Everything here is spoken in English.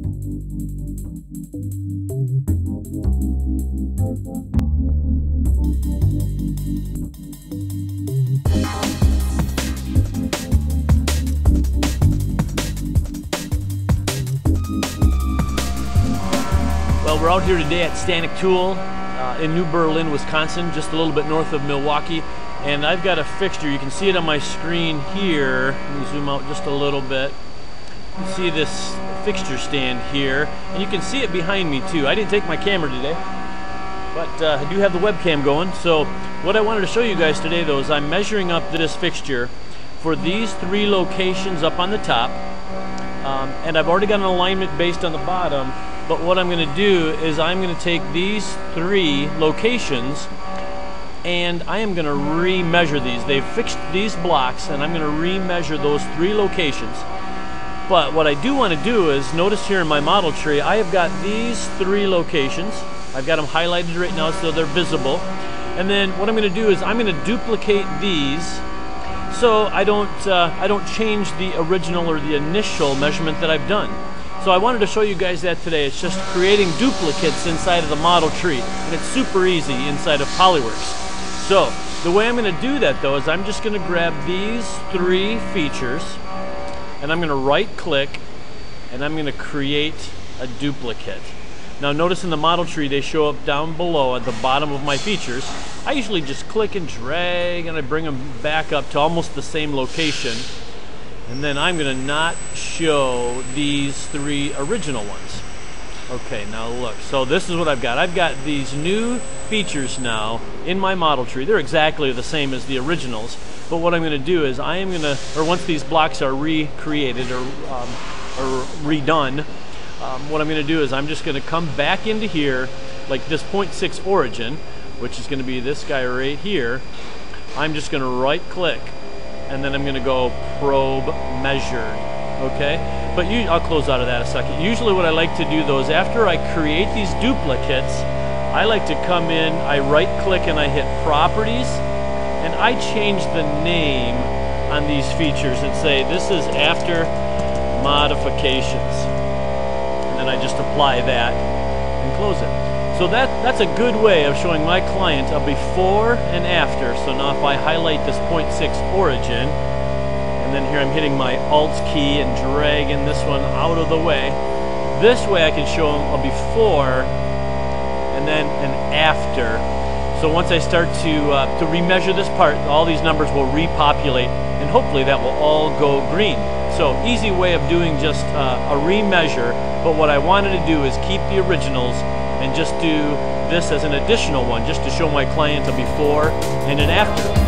Well, we're out here today at Stanek Tool uh, in New Berlin, Wisconsin, just a little bit north of Milwaukee. And I've got a fixture. You can see it on my screen here. Let me zoom out just a little bit. You see this fixture stand here, and you can see it behind me too. I didn't take my camera today, but uh, I do have the webcam going. So what I wanted to show you guys today, though, is I'm measuring up this fixture for these three locations up on the top. Um, and I've already got an alignment based on the bottom but what I'm going to do is I'm going to take these three locations and I am going to re-measure these. They've fixed these blocks and I'm going to re-measure those three locations. But what I do want to do is, notice here in my model tree, I have got these three locations. I've got them highlighted right now so they're visible. And then what I'm going to do is I'm going to duplicate these so I don't, uh, I don't change the original or the initial measurement that I've done. So I wanted to show you guys that today. It's just creating duplicates inside of the model tree. And it's super easy inside of Polyworks. So the way I'm going to do that though is I'm just going to grab these three features and I'm going to right click and I'm going to create a duplicate. Now notice in the model tree they show up down below at the bottom of my features. I usually just click and drag and I bring them back up to almost the same location and then I'm going to not show these three original ones. Okay, now look. So this is what I've got. I've got these new features now in my model tree. They're exactly the same as the originals. But what I'm going to do is I am going to, or once these blocks are recreated or, um, or redone, um, what I'm going to do is I'm just going to come back into here, like this 0.6 origin, which is going to be this guy right here. I'm just going to right click and then I'm going to go probe measured. Okay, but you, I'll close out of that a second. Usually, what I like to do though is after I create these duplicates, I like to come in, I right click and I hit properties, and I change the name on these features and say this is after modifications. And then I just apply that and close it. So that, that's a good way of showing my client a before and after. So now if I highlight this 0.6 origin, and then here I'm hitting my Alt key and dragging this one out of the way, this way I can show them a before and then an after. So once I start to, uh, to remeasure this part, all these numbers will repopulate and hopefully that will all go green. So easy way of doing just uh, a remeasure, but what I wanted to do is keep the originals and just do this as an additional one just to show my client a before and an after.